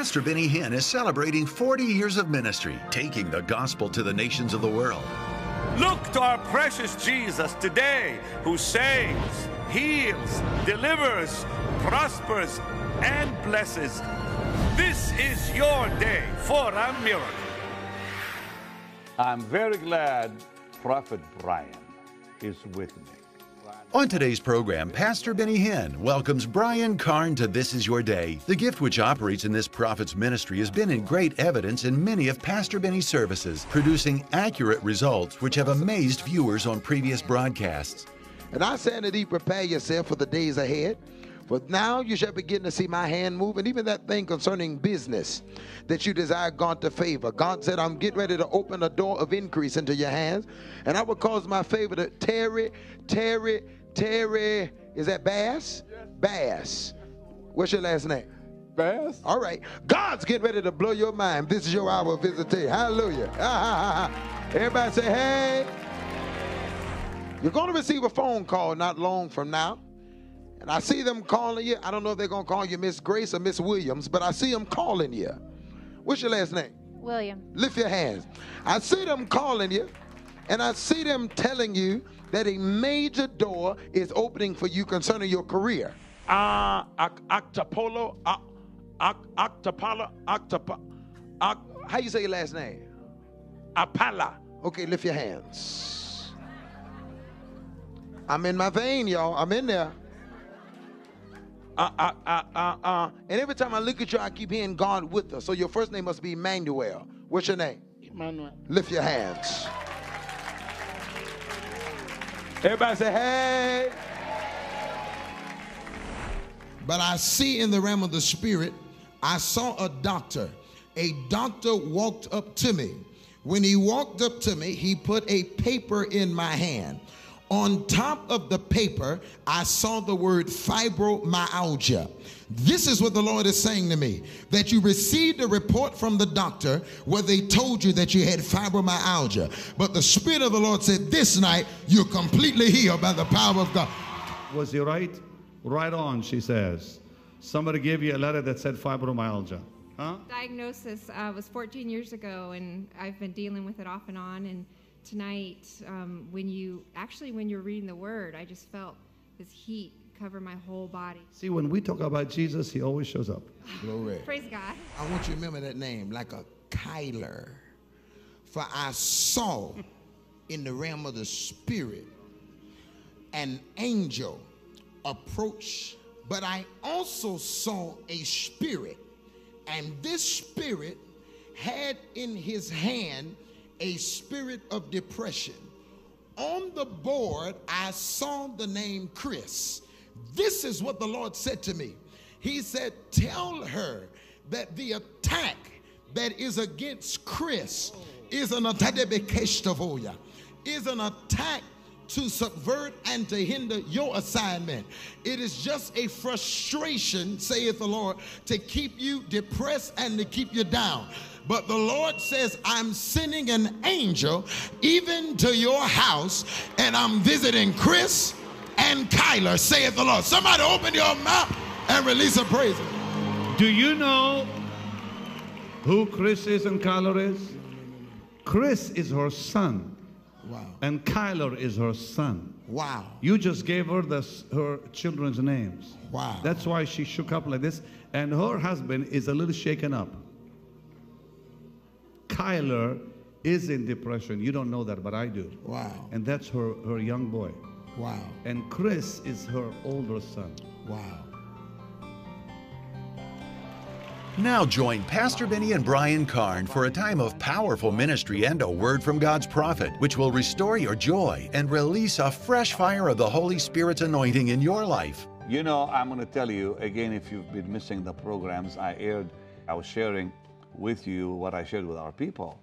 Pastor Benny Hinn is celebrating 40 years of ministry, taking the gospel to the nations of the world. Look to our precious Jesus today, who saves, heals, delivers, prospers, and blesses. This is your day for a miracle. I'm very glad Prophet Brian is with me. On today's program, Pastor Benny Hinn welcomes Brian Carn to This Is Your Day. The gift which operates in this prophet's ministry has been in great evidence in many of Pastor Benny's services, producing accurate results which have amazed viewers on previous broadcasts. And I say unto thee, prepare yourself for the days ahead. For now you shall begin to see my hand move, and even that thing concerning business that you desire God to favor. God said, I'm getting ready to open a door of increase into your hands, and I will cause my favor to tarry, tarry, tarry. Is that Bass? Bass. What's your last name? Bass? All right. God's getting ready to blow your mind. This is your hour of visitation. Hallelujah. Everybody say, hey. You're going to receive a phone call not long from now. And I see them calling you. I don't know if they're going to call you Miss Grace or Miss Williams, but I see them calling you. What's your last name? William. Lift your hands. I see them calling you, and I see them telling you that a major door is opening for you concerning your career. Uh, Octopolo, Octopolo, Octopolo, How you say your last name? Apala. Okay, lift your hands. I'm in my vein, y'all. I'm in there. Uh, uh, uh, uh, uh. And every time I look at you, I keep hearing God with us. So your first name must be Emmanuel. What's your name? Emmanuel. Lift your hands. Everybody say, hey. But I see in the realm of the spirit, I saw a doctor. A doctor walked up to me. When he walked up to me, he put a paper in my hand. On top of the paper, I saw the word fibromyalgia. This is what the Lord is saying to me that you received a report from the doctor where they told you that you had fibromyalgia. But the Spirit of the Lord said, This night you're completely healed by the power of God. Was he right? Right on, she says. Somebody gave you a letter that said fibromyalgia. Huh? Diagnosis uh, was 14 years ago, and I've been dealing with it off and on. And tonight, um, when you actually when you're reading the Word, I just felt this heat cover my whole body. See, when we talk about Jesus, he always shows up. Glory. Praise God. I want you to remember that name, like a Kyler. For I saw in the realm of the spirit an angel approach, but I also saw a spirit, and this spirit had in his hand a spirit of depression. On the board, I saw the name Chris. This is what the Lord said to me. He said, Tell her that the attack that is against Chris is an attack is an attack to subvert and to hinder your assignment. It is just a frustration, saith the Lord, to keep you depressed and to keep you down. But the Lord says, I'm sending an angel even to your house, and I'm visiting Chris and Kyler, saith the Lord. Somebody open your mouth and release a praise. Do you know who Chris is and Kyler is? Chris is her son. Wow. And Kyler is her son. Wow. You just gave her the, her children's names. Wow. That's why she shook up like this. And her husband is a little shaken up. Kyler is in depression. You don't know that, but I do. Wow. And that's her, her young boy. Wow. And Chris is her older son. Wow. Now join Pastor Benny and Brian Carn for a time of powerful ministry and a word from God's prophet, which will restore your joy and release a fresh fire of the Holy Spirit's anointing in your life. You know, I'm going to tell you again if you've been missing the programs I aired, I was sharing with you what I shared with our people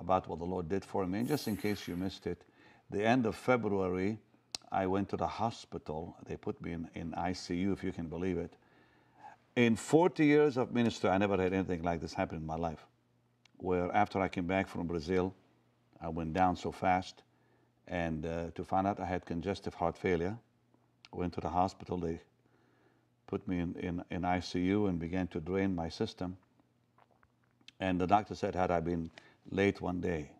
about what the Lord did for me. And just in case you missed it, the end of February, I went to the hospital. They put me in, in ICU, if you can believe it. In 40 years of ministry, I never had anything like this happen in my life. Where after I came back from Brazil, I went down so fast, and uh, to find out I had congestive heart failure. Went to the hospital. They put me in, in, in ICU and began to drain my system. And the doctor said, had I been late one day,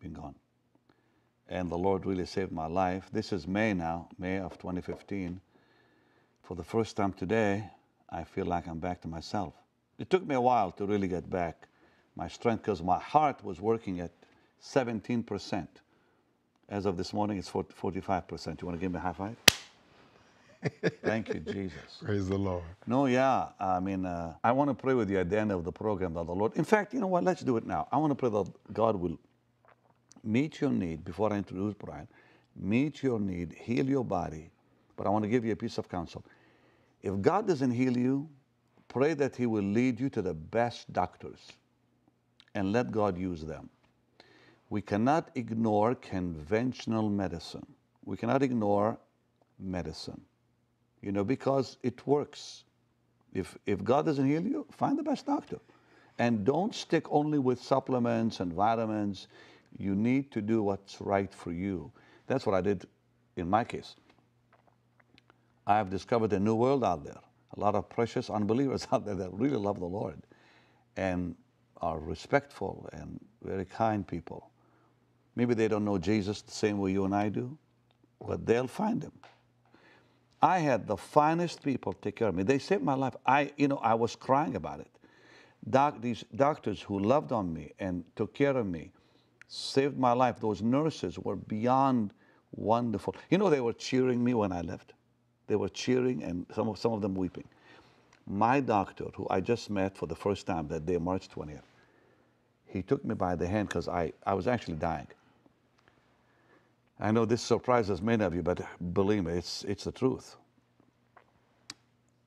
been gone. And the Lord really saved my life. This is May now, May of 2015. For the first time today, I feel like I'm back to myself. It took me a while to really get back my strength because my heart was working at 17%. As of this morning, it's 45%. You want to give me a high five? Thank you, Jesus. Praise the Lord. No, yeah. I mean, uh, I want to pray with you at the end of the program that the Lord. In fact, you know what? Let's do it now. I want to pray that God will meet your need before I introduce Brian. Meet your need, heal your body. But I want to give you a piece of counsel. If God doesn't heal you, pray that He will lead you to the best doctors and let God use them. We cannot ignore conventional medicine. We cannot ignore medicine you know, because it works. If, if God doesn't heal you, find the best doctor. And don't stick only with supplements and vitamins. You need to do what's right for you. That's what I did in my case. I have discovered a new world out there. A lot of precious unbelievers out there that really love the Lord and are respectful and very kind people. Maybe they don't know Jesus the same way you and I do, but they'll find him. I had the finest people take care of me. They saved my life. I, you know, I was crying about it. Doc, these doctors who loved on me and took care of me saved my life. Those nurses were beyond wonderful. You know, they were cheering me when I left. They were cheering and some of, some of them weeping. My doctor, who I just met for the first time that day, March 20th, he took me by the hand because I, I was actually dying. I know this surprises many of you, but believe me, it's, it's the truth.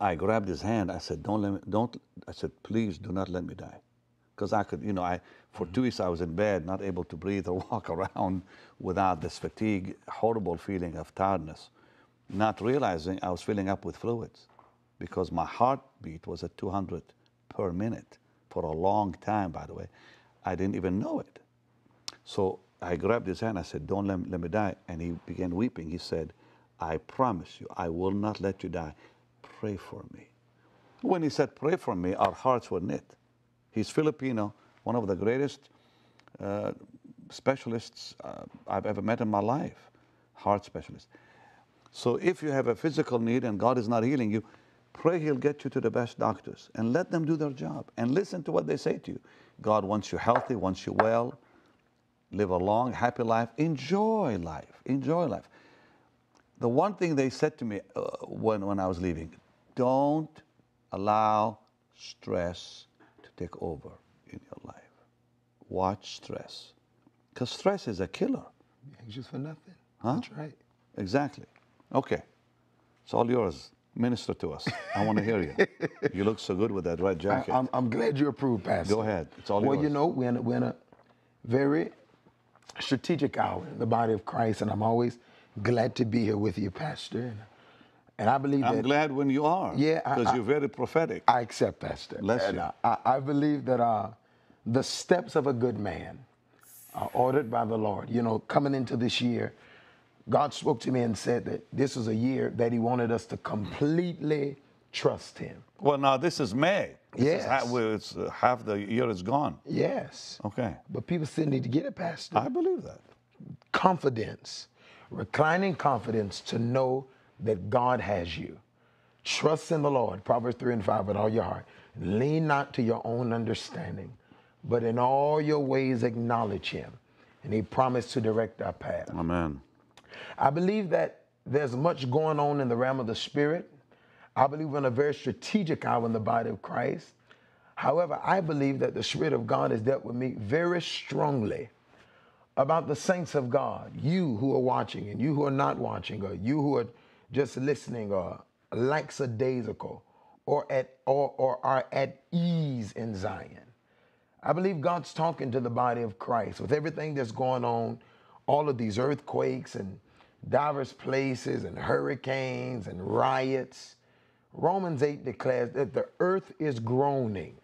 I grabbed his hand. I said, "Don't let me, don't." I said, "Please do not let me die," because I could, you know, I for mm-hmm. two weeks I was in bed, not able to breathe or walk around without this fatigue, horrible feeling of tiredness, not realizing I was filling up with fluids, because my heartbeat was at 200 per minute for a long time. By the way, I didn't even know it. So I grabbed his hand. I said, Don't let, let me die. And he began weeping. He said, I promise you, I will not let you die. Pray for me. When he said, Pray for me, our hearts were knit. He's Filipino, one of the greatest uh, specialists uh, I've ever met in my life, heart specialist. So if you have a physical need and God is not healing you, pray He'll get you to the best doctors and let them do their job and listen to what they say to you. God wants you healthy, wants you well live a long, happy life, enjoy life, enjoy life. The one thing they said to me uh, when, when I was leaving don't allow stress to take over in your life. Watch stress. Because stress is a killer. Anxious for nothing. Huh? That's right. Exactly. Okay. It's all yours. Minister to us. I want to hear you. you look so good with that red jacket. I, am I'm glad you approve, Pastor. Go ahead. It's all well, yours. you know, we're in, a, we're in a very strategic hour in the body of Christ, and I'm always glad to be here with you, Pastor. And I believe I'm that glad when you are. Yeah, because you're very prophetic. I accept, Pastor. Bless and you. I, I believe that uh, the steps of a good man are ordered by the Lord. You know, coming into this year, God spoke to me and said that this was a year that He wanted us to completely trust Him. well, now this is May. Yes. well, it's, uh, half the year is gone. Yes. Okay. But people still need to get it, Pastor. I believe that. confidence, reclining confidence to know that God has you. Trust in the Lord, Proverbs 3 and 5, with all your heart. Lean not to your own understanding, but in all your ways acknowledge Him. And He promised to direct our path. Amen. I believe that there's much going on in the realm of the Spirit. I believe we're in a very strategic hour in the body of Christ. However, I believe that the Spirit of God has dealt with me very strongly about the saints of God, you who are watching and you who are not watching, or you who are just listening, or lackadaisical, or at or, or are at ease in Zion. I believe God's talking to the body of Christ with everything that's going on, all of these earthquakes and diverse places and hurricanes and riots. Romans 8 declares that the earth is groaning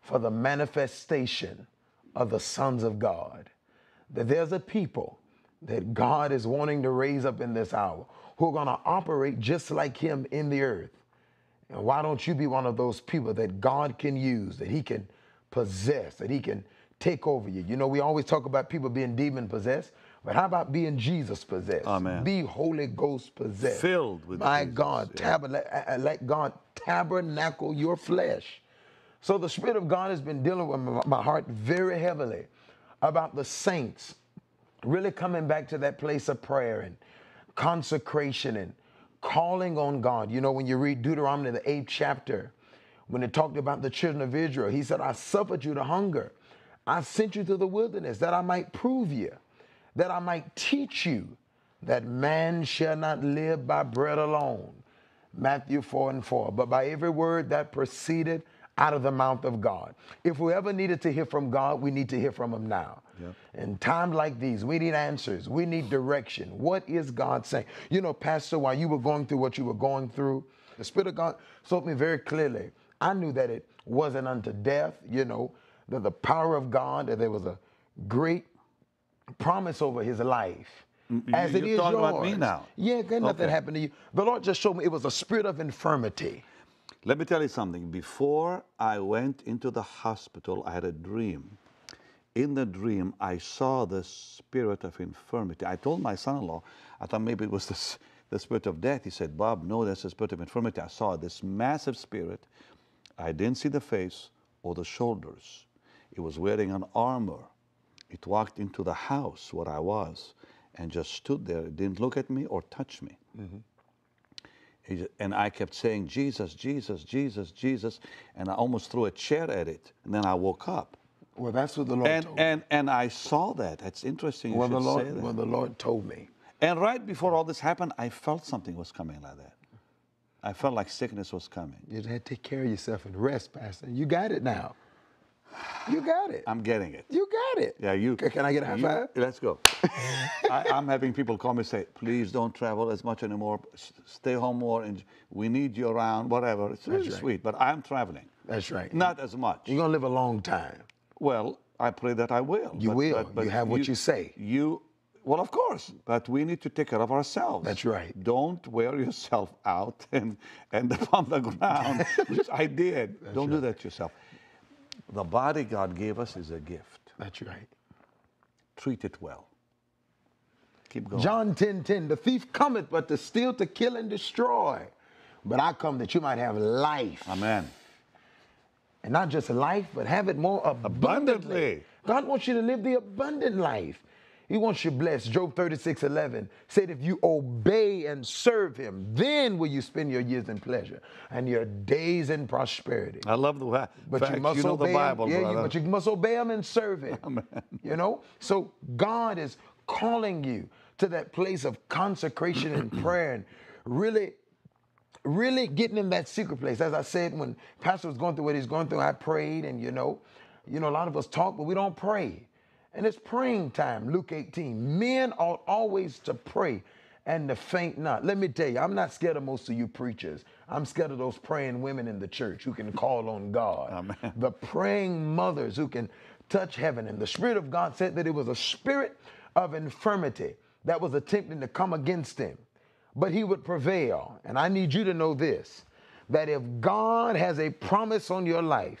for the manifestation of the sons of God. That there's a people that God is wanting to raise up in this hour who are going to operate just like Him in the earth. And why don't you be one of those people that God can use, that He can possess, that He can take over you? You know, we always talk about people being demon possessed, but how about being Jesus possessed? Amen. Be Holy Ghost possessed. Filled with My Jesus, God, yeah. uh, uh, let God tabernacle your flesh. So the Spirit of God has been dealing with my, my heart very heavily about the saints really coming back to that place of prayer and consecration and calling on God. You know, when you read Deuteronomy, the eighth chapter, when it talked about the children of Israel, he said, I suffered you to hunger. I sent you to the wilderness that I might prove you, that I might teach you that man shall not live by bread alone. Matthew 4 and 4, but by every word that proceeded out of the mouth of God. If we ever needed to hear from God, we need to hear from Him now. In times like these, we need answers. We need direction. What is God saying? You know, Pastor, while you were going through what you were going through, the Spirit of God told me very clearly. I knew that it wasn't unto death, you know, that the power of God, that there was a great promise over his life. As you- it you're is talking yours. about me now. Yeah, can nothing happened to you. The Lord just showed me it was a spirit of infirmity. Let me tell you something. Before I went into the hospital, I had a dream. In the dream, I saw the spirit of infirmity. I told my son in law, I thought maybe it was this, the spirit of death. He said, Bob, no, that's the spirit of infirmity. I saw this massive spirit. I didn't see the face or the shoulders. It was wearing an armor. It walked into the house where I was and just stood there. It didn't look at me or touch me. He ju- and I kept saying, Jesus, Jesus, Jesus, Jesus. And I almost threw a chair at it. And then I woke up. Well, that's what the Lord And, told me. and, and I saw that. That's interesting you Well, the Lord, well, the Lord told me. and right before all this happened, I felt something was coming like that. I felt like sickness was coming. You had to take care of yourself and rest, Pastor. You got it now. You got it. I'm getting it. you got it. Yeah, you. Can can I get a high you- five? Let's go. I, I'm having people call me and say, please don't travel as much anymore. S- Stay home more, and we need you around. Whatever. It's really right. sweet, but I'm traveling. That's right. Not as much. You're gonna live a long time. Well, I pray that I will. You will. but You have what you say. You, well, of course, but we need to take care of ourselves. That's right. Don't wear yourself out and and up on the ground, which I did. Don't do that to yourself. The body God gave us is a gift. That's right. Treat it well. Keep going. John 10 10, the thief cometh but to steal, to kill, and destroy. But I come that you might have life. Amen. And not just life, but have it more abundantly. Abundantly. God wants you to live the abundant life. He wants you blessed. Job 36 11 said, If you obey and serve him, then will you spend your years in pleasure and your days in prosperity. I love the wa- But you must know obey the Bible, him. Yeah, you, brother. but you must obey him and serve him. You know? So God is calling you to that place of consecration and prayer and really really getting in that secret place. As I said, when Pastor was going through what he's going through, I prayed, and you know, you know, a lot of us talk, but we don't pray. And it's praying time, Luke 18. Men ought always to pray and to faint not. Let me tell you, I'm not scared of most of you preachers. I'm scared of those praying women in the church who can call on God. Amen. The praying mothers who can touch heaven. And the Spirit of God said that it was a spirit of infirmity that was attempting to come against him but he would prevail. And I need you to know this that if God has a promise on your life,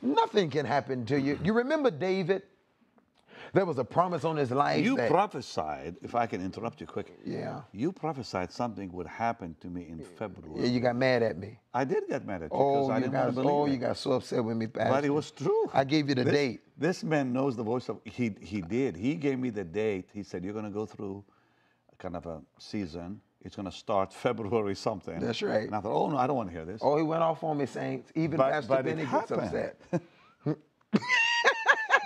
nothing can happen to you. You remember David? There was a promise on his life. You prophesied, if I can interrupt you quick. Yeah. You prophesied something would happen to me in February. Yeah, you got mad at me. I did get mad at you Oh, because I you didn't got, believe oh, it. you got so upset with me, Pastor. But it was true. I gave you the this, date. This man knows the voice of. He he did. He gave me the date. He said you're going to go through kind of a season. It's going to start February something. That's right. And I thought, oh no, I don't want to hear this. Oh, he went off on me, saying Even But- Pastor but Benny gets upset.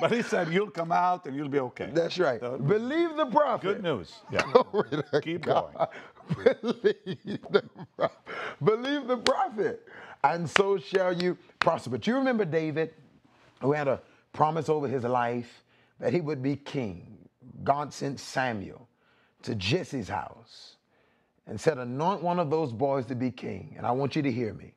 But he said you'll come out and you'll be okay. That's right. So, Believe the prophet. good news. Yeah. Keep God. going. Believe the, believe the prophet, and so shall you prosper. But you remember David, who had a promise over his life that he would be king. God sent Samuel to Jesse's house and said, Anoint one of those boys to be king. And I want you to hear me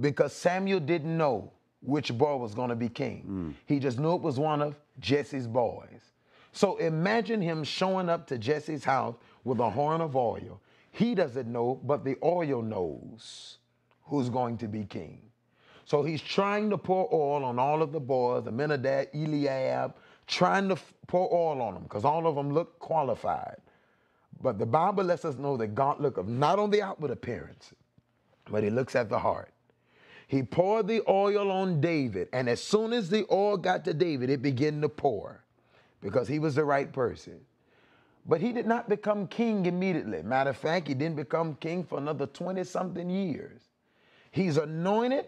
because Samuel didn't know which boy was going to be king. Hmm. He just knew it was one of Jesse's boys. So imagine him showing up to Jesse's house with a horn of oil. He doesn't know, but the oil knows who's going to be king. So he's trying to pour oil on all of the boys, Aminadab, Eliab, trying to pour oil on them because all of them look qualified. But the Bible lets us know that God looketh not on the outward appearance, but he looks at the heart. He poured the oil on David, and as soon as the oil got to David, it began to pour because he was the right person. But he did not become king immediately. Matter of fact, he didn't become king for another 20 something years. He's anointed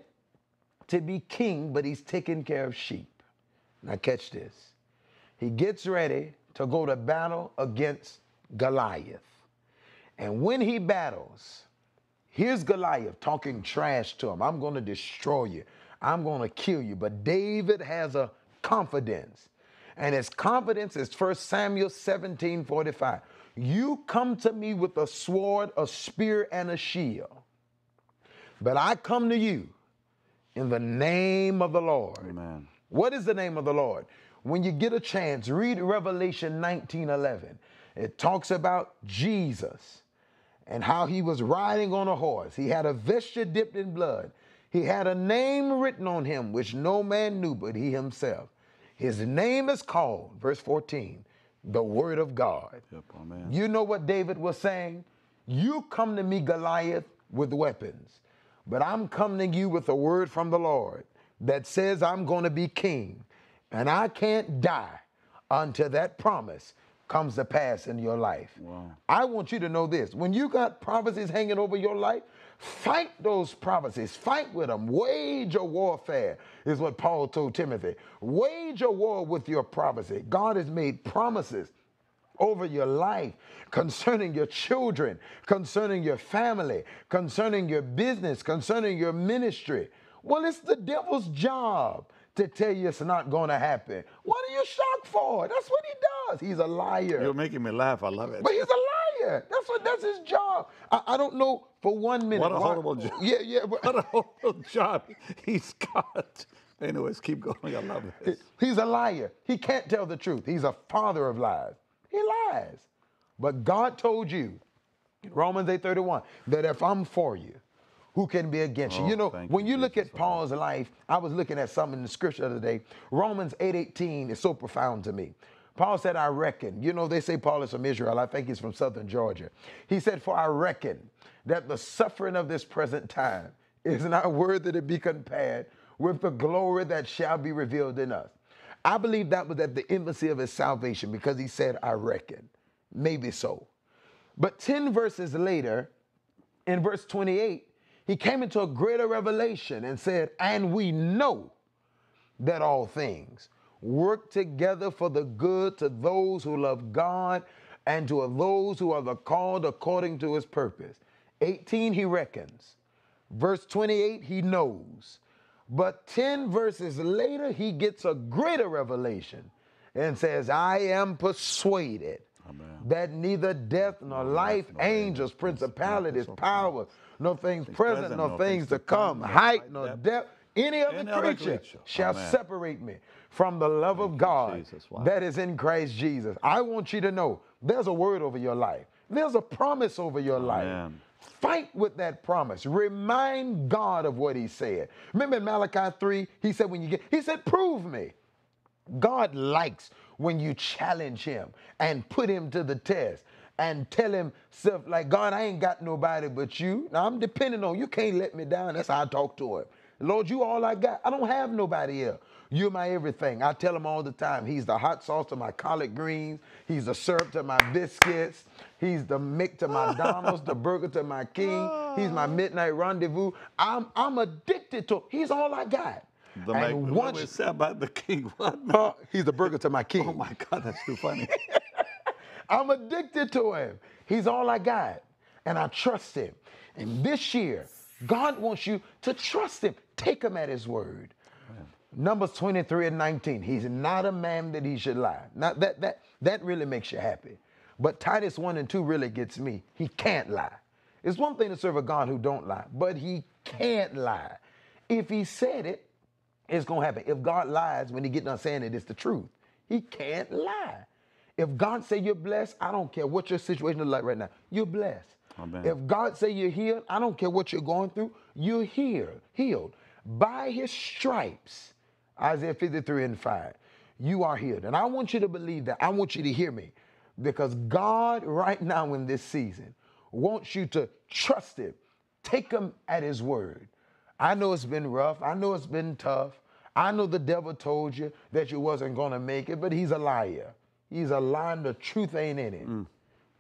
to be king, but he's taking care of sheep. Now, catch this. He gets ready to go to battle against Goliath. And when he battles, here's Goliath talking trash to him. I'm going to destroy you. I'm going to kill you. But David has a confidence. And his confidence is 1 Samuel 17 45. You come to me with a sword, a spear, and a shield. But I come to you in the name of the Lord. Amen. What is the name of the Lord? When you get a chance, read Revelation 19 11. It talks about Jesus and how he was riding on a horse. He had a vesture dipped in blood. He had a name written on him which no man knew but he himself. His name is called, verse 14, the Word of God. Yep, amen. You know what David was saying? You come to me, Goliath, with weapons, but I'm coming to you with a word from the Lord that says I'm going to be king, and I can't die until that promise comes to pass in your life. I want you to know this. When you got prophecies hanging over your life, fight those prophecies. Fight with them. Wage a warfare, is what Paul told Timothy. Wage a war with your prophecy. God has made promises over your life, concerning your children, concerning your family, concerning your business, concerning your ministry. Well, it's the devil's job to tell you it's not going to happen. What are you shocked for? That's what he does. He's a liar. You're making me laugh. I love it. But he's a liar. That's what that's his job. I, I don't know for one minute. What a why- horrible job. Yeah, yeah. but- what a horrible job he's got. Anyways, keep going. I love this. He's a liar. He can't tell the truth. He's a father of lies. He lies. But God told you, Romans 8:31, that if I'm for you, who can be against you? Oh, You know, when you, you look at Paul's life, I was looking at something in the scripture the other day. Romans 8:18 is so profound to me. Paul said, I reckon. You know, they say Paul is from Israel. I think he's from southern Georgia. He said, For I reckon that the suffering of this present time is not worthy to be compared with the glory that shall be revealed in us. I believe that was at the embassy of his salvation because he said, I reckon. Maybe so. But 10 verses later, in verse 28, he came into a greater revelation and said, And we know that all things work together for the good to those who love God and to those who are the called according to his purpose. 18, he reckons. Verse 28, he knows. But 10 verses later, he gets a greater revelation and says, I am persuaded that neither death nor life, angels, principalities, powers, no things present, nor things to come, height, nor depth, any other Any other creature creature. shall Amen. separate me from the love of God. Wow. that is in Christ Jesus. I want you to know there's a word over your life. There's a promise over your life. Fight with that promise. Remind God of what he said. Remember in Malachi 3, he said, when you get, he said, prove me. God likes when you challenge him and put him to the test and tell him stuff like, God, I ain't got nobody but you. Now I'm depending on you. Can't let me down. That's how I talk to him. Lord, you all I got. I don't have nobody else. You're my everything. I tell him all the time. He's the hot sauce to my collard greens. He's the syrup to my biscuits. He's the Mick to my Donald's, the burger to my king. He's my midnight rendezvous. I'm I'm addicted to. He's all I got. The and Mac- once what said about the king? What? uh, he's the burger to my king. Oh my God, that's too funny. I'm addicted to him. He's all I got. And I trust him. And this year, God wants you to trust him. Take him at his word. Numbers 23 and 19. He's not a man that he should lie. Now that that that really makes you happy. But Titus 1 and 2 really gets me. He can't lie. It's one thing to serve a God who don't lie, but he can't lie. If he said it, it's gonna happen. If God lies when he get done saying it, it's the truth. He can't lie. If God say you're blessed, I don't care what your situation is like right now. You're blessed. Amen. If God say you're healed, I don't care what you're going through, you're healed, healed. By his stripes, Isaiah 53 and 5, you are healed. And I want you to believe that. I want you to hear me. Because God, right now in this season, wants you to trust him. Take him at his word. I know it's been rough. I know it's been tough. I know the devil told you that you wasn't going to make it, but he's a liar. He's a liar. The truth ain't in it. Mm.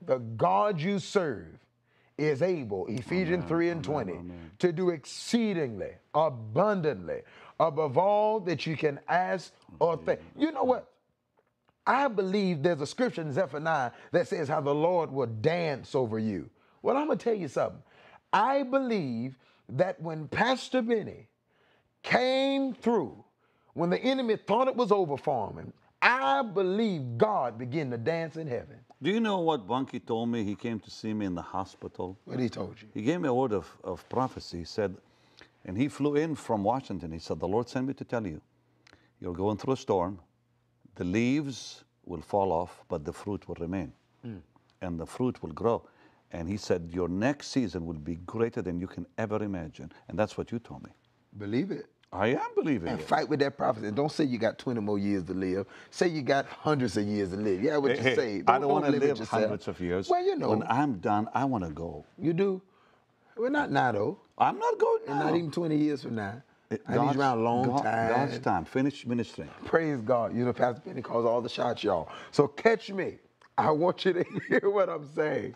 The God you serve is able, Ephesians 3 and 20, to do exceedingly, abundantly, above all that you can ask or think. You know what? I believe there's a scripture in Zephaniah that says how the Lord will dance over you. Well, I'm going to tell you something. I believe that when Pastor Benny came through, when the enemy thought it was over for him, I believe God began to dance in heaven. Do you know what Bunky told me? He came to see me in the hospital. What he told you? He gave me a word of, of prophecy. He said, and he flew in from Washington. He said, The Lord sent me to tell you, you're going through a storm. The leaves will fall off, but the fruit will remain. Hmm. And the fruit will grow. And he said, Your next season will be greater than you can ever imagine. And that's what you told me. Believe it. I am believing And it. fight with that prophecy. And don't say you got 20 more years to live. Say you got hundreds of years to live. Yeah, what you Hey, say. I don't want to limit live yourself. hundreds of years. Well, you know. When I'm done, I want to go. You do. Well, not now, though. I'm not going And now. not even 20 years from now. It- I need around a long God- time. God's time. Finish ministering. Praise God. You know, Pastor Benny calls all the shots, y'all. So catch me. I want you to hear what I'm saying.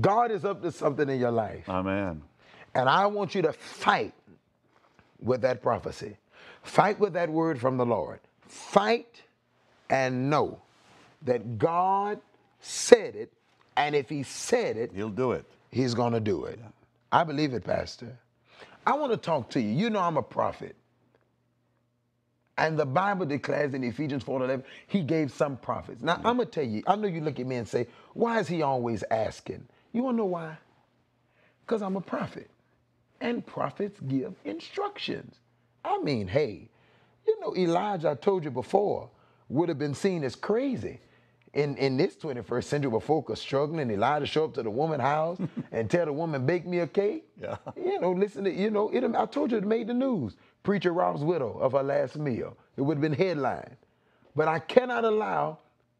God is up to something in your life. Amen. And I want you to fight with that prophecy. Fight with that word from the Lord. Fight and know that God said it. And if He said it, He'll do it. He's going to do it. I believe it, Pastor. I want to talk to you. You know I'm a prophet. And the Bible declares in Ephesians 4 11, he gave some prophets. Now, I'm going to tell you, I know you look at me and say, why is he always asking? You want to know why? Because I'm a prophet. And prophets give instructions. I mean, hey, you know, Elijah, I told you before, would have been seen as crazy. In, in this 21st century, where folk are struggling, they lie to show up to the woman house and tell the woman, bake me a cake. Yeah. You know, listen to, you know, it, I told you it made the news. Preacher robs widow of her last meal. It would have been headline. But I cannot allow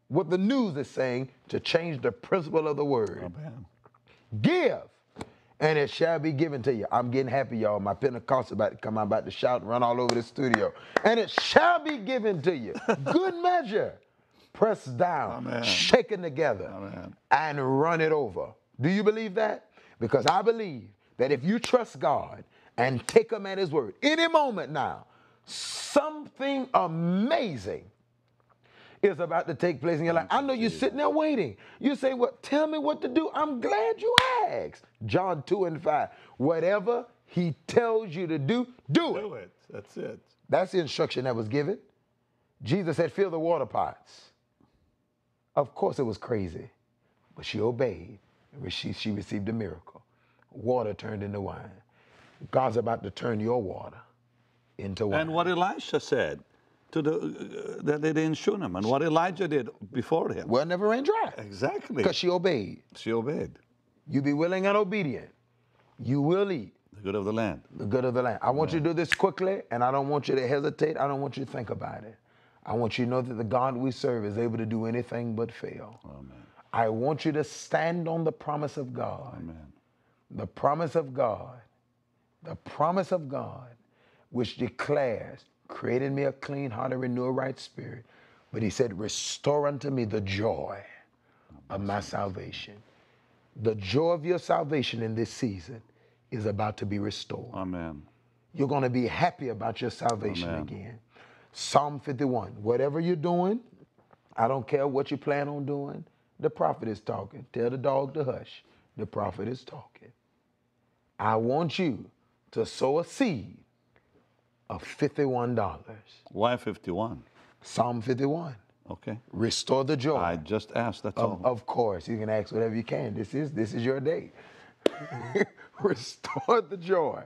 what the news is saying to change the principle of the word. Oh, Amen. Give, and it shall be given to you. I'm getting happy, y'all. My Pentecost about to come. I'm about to shout and run all over the studio. And it shall be given to you. Good measure, pressed down, Amen. shaken together, Amen. and run it over. Do you believe that? Because I believe that if you trust God and take him at his word, any moment now, something amazing is about to take place in your life. I know you're sitting there waiting. You say, Well, tell me what to do. I'm glad you asked. John 2 and 5. Whatever he tells you to do, do it. Do it. That's it. That's the instruction that was given. Jesus said, Fill the water pots. Of course, it was crazy, but she obeyed. and She, she received a miracle. Water turned into wine. God's about to turn your water into wine. And what Elisha said to the uh, that they didn't shoot him, and what Elijah did before him. well never ran dry Exactly. because she obeyed. She obeyed You be willing and obedient. You will eat the good of the land. the good of the land. I want you to do this quickly, and I don't want you to hesitate. I don't want you to think about it. I want you to know that the God we serve is able to do anything but fail. Amen. I want you to stand on the promise of God. Amen. The promise of God. The promise of God, which declares, created me a clean heart and renew a right spirit. But he said, restore unto me the joy of my salvation. The joy of your salvation in this season is about to be restored. Amen. You're going to be happy about your salvation Amen. again. Psalm 51. Whatever you're doing, I don't care what you plan on doing, the prophet is talking. Tell the dog to hush. The prophet is talking. I want you to sow a seed of $51. Why 51? Psalm 51. Okay. Restore the joy. I just asked. That's Of, all. of course, you can ask whatever you can. This is this is your day. Restore the joy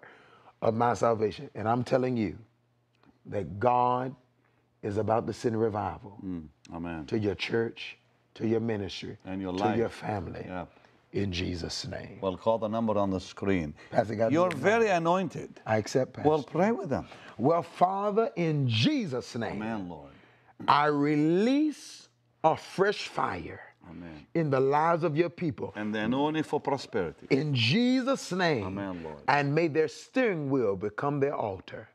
of my salvation. And I'm telling you that God is about to send revival mm, Amen. to your church, to your ministry, And your to life. your family. Yeah. in Jesus' name. Well, call the number on the screen. Pastor, God You're very anointed. I accept, Pastor. Well, pray with them. Well, Father, in Jesus' name, Amen, Lord. I release a fresh fire Amen. in the lives of your people. And the anointing for prosperity. In Jesus' name. Amen, Lord. And may their steering wheel become their altar.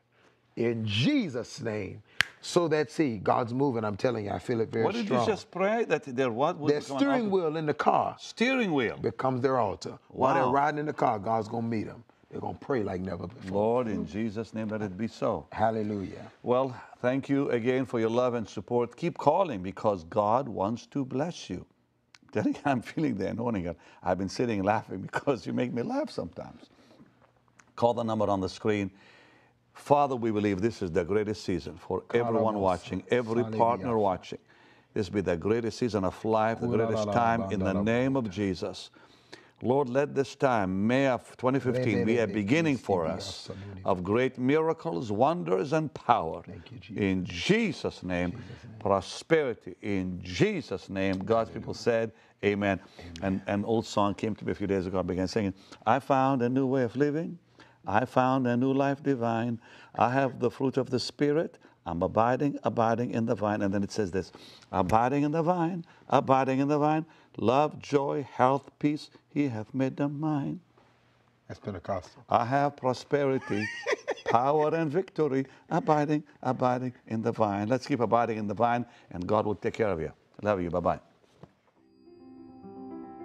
In Jesus' name. So that see, God's moving. I'm telling you, I feel it very What did strong. you just pray? That their what? would their steering wheel in the car Steering wheel. becomes their altar. While they're riding in the car, God's gonna meet them. They're gonna pray like never before. Lord, in Jesus' name, let it be so. Hallelujah. Well, thank you again for your love and support. Keep calling because God wants to bless you. I'm telling you, I'm feeling the anointing. I've been sitting laughing because you make me laugh sometimes. Call the number on the screen. Father, we believe this is the greatest season for everyone watching, every partner watching. This be the greatest season of life, the greatest time in the name of Jesus. Lord, let this time, May of 2015, be a beginning for us of great miracles, wonders, and power. In Jesus' name, prosperity. In Jesus' name, God's people said, Amen. And an old song came to me a few days ago. I began singing, I found a new way of living. I found a new life divine. I have the fruit of the Spirit. I'm abiding, abiding in the vine. And then it says this abiding in the vine, abiding in the vine, love, joy, health, peace, He hath made them mine. That's Pentecostal. I have prosperity, power, and victory, abiding, abiding in the vine. Let's keep abiding in the vine, and God will take care of you. Love you. Bye bye.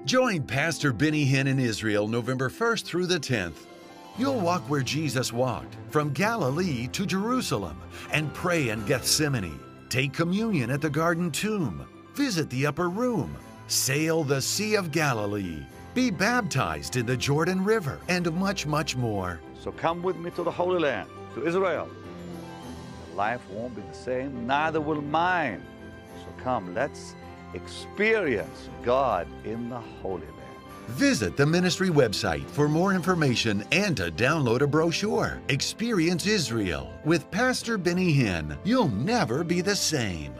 Join Pastor Benny Hinn in Israel November 1st through the 10th. You'll walk where Jesus walked, from Galilee to Jerusalem, and pray in Gethsemane. Take communion at the Garden Tomb. Visit the Upper Room. Sail the Sea of Galilee. Be baptized in the Jordan River, and much, much more. So come with me to the Holy Land, to Israel. Life won't be the same, neither will mine. So come, let's experience God in the Holy Land. Visit the ministry website for more information and to download a brochure. Experience Israel with Pastor Benny Hinn. You'll never be the same.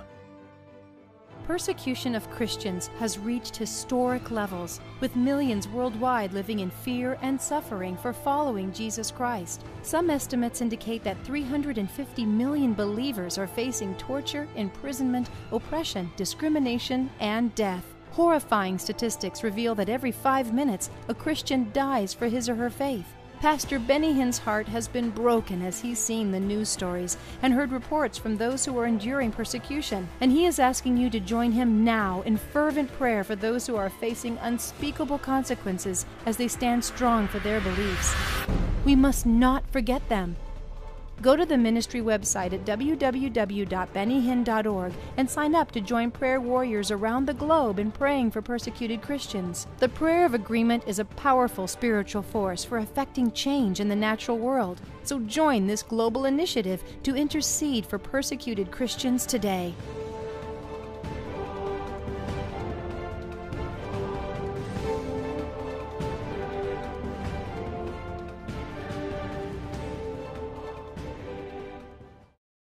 Persecution of Christians has reached historic levels, with millions worldwide living in fear and suffering for following Jesus Christ. Some estimates indicate that 350 million believers are facing torture, imprisonment, oppression, discrimination, and death. Horrifying statistics reveal that every five minutes, a Christian dies for his or her faith. Pastor Benny Hinn's heart has been broken as he's seen the news stories and heard reports from those who are enduring persecution. And he is asking you to join him now in fervent prayer for those who are facing unspeakable consequences as they stand strong for their beliefs. We must not forget them. Go to the ministry website at www.bennyhinn.org and sign up to join prayer warriors around the globe in praying for persecuted Christians. The prayer of agreement is a powerful spiritual force for effecting change in the natural world. So join this global initiative to intercede for persecuted Christians today.